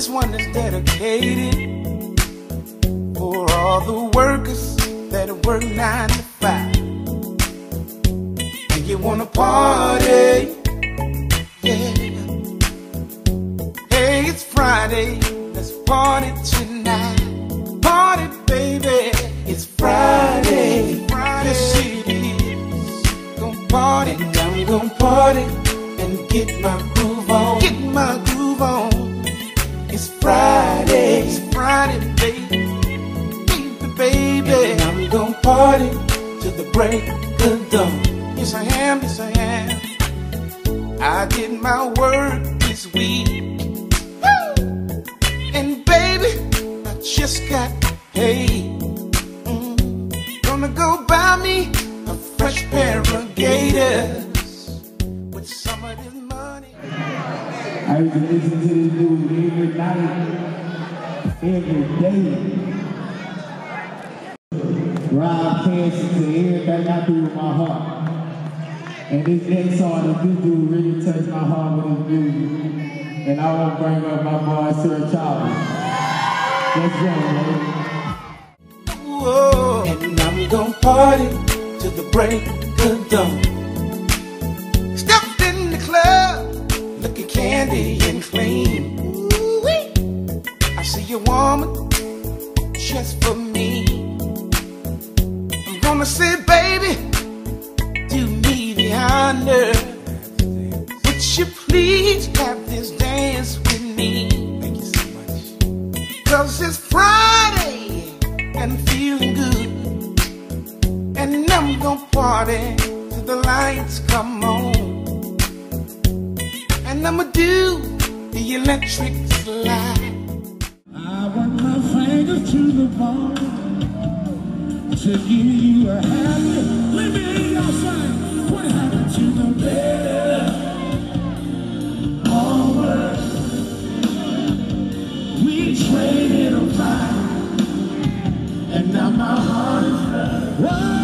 This one is dedicated for all the workers that work nine to five. And you wanna party, yeah. Hey, it's Friday, let's party tonight. Party, baby, it's Friday. Friday. Yes. Gonna party, and I'm gonna party and get my groove on. Get my. It's Friday, it's Friday, baby, baby, baby. And I'm gonna party till the break of dawn. Yes, I am, yes, I am. I did my work this week. Woo! And baby, I just got paid. Mm. Gonna go buy me a fresh pair of gators with some of this money. I used to listen to this dude every night, every day. Rob Cancer to everything I do with my heart. And this next song, this dude really touched my heart with his music. And I want to bring up my boy, Sir Charles. Let's go, man. Whoa. And I'm gonna party till the break of dawn. Stepped in the club, looking candy and clean. Ooh-wee. I see a woman just for me. I'm gonna say, baby, do me the honor. Would you please have this dance with me? Thank you so much. Cause it's Friday and I'm feeling good. And I'm gonna party till the lights come on and I'ma do the electric slide. I want my fingers to the bone to give you a happy. Let me y'all. What happened to the better? Over. We traded a vibe, and now my heart is broken.